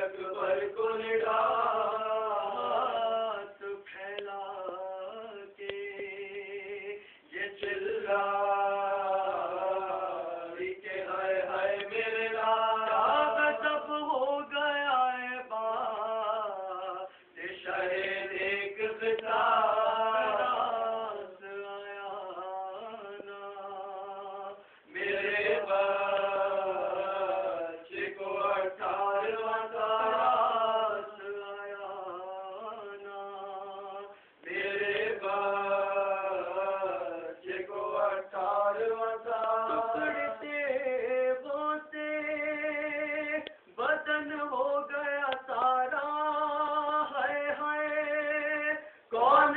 अकबर को निडा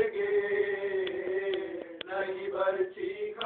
again.